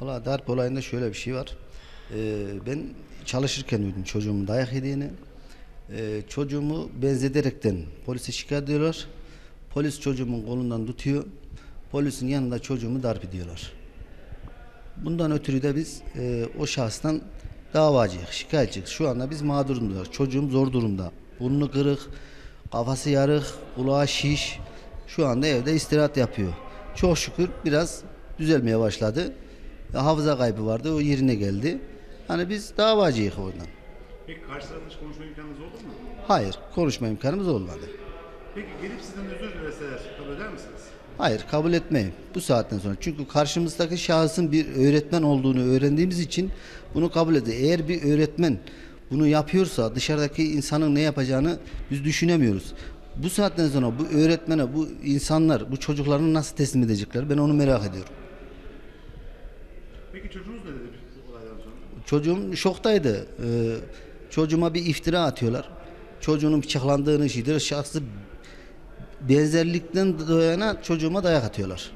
Valla darp olayında şöyle bir şey var. Ee, ben çalışırken duydum çocuğumun dayak yediğini. Ee, çocuğumu benzederekten polise şikayet ediyorlar. Polis çocuğumun kolundan tutuyor. Polisin yanında çocuğumu darp ediyorlar. Bundan ötürü de biz e, o şahıstan davacıyız, şikayetçiyiz. Şu anda biz mağdurumuz. Çocuğum zor durumda. Burnu kırık, kafası yarık, kulağı şiş. Şu anda evde istirahat yapıyor. Çok şükür biraz düzelmeye başladı. Hafıza kaybı vardı, o yerine geldi. Hani biz davacıyız oradan. Peki karşı tarafla hiç konuşma imkanınız oldu mu? Hayır, konuşma imkanımız olmadı. Peki gelip sizden özür dileseler kabul eder misiniz? Hayır kabul etmeyim bu saatten sonra. Çünkü karşımızdaki şahısın bir öğretmen olduğunu öğrendiğimiz için bunu kabul ediyor. Eğer bir öğretmen bunu yapıyorsa dışarıdaki insanın ne yapacağını biz düşünemiyoruz. Bu saatten sonra bu öğretmene, bu insanlar, bu çocuklarını nasıl teslim edecekler ben onu merak ediyorum. Peki çocuğunuz ne dedi olaydan sonra? Çocuğum şoktaydı. Ee, çocuğuma bir iftira atıyorlar. Çocuğunun bıçaklandığını şeydir. Şahsı benzerlikten dolayana çocuğuma dayak atıyorlar.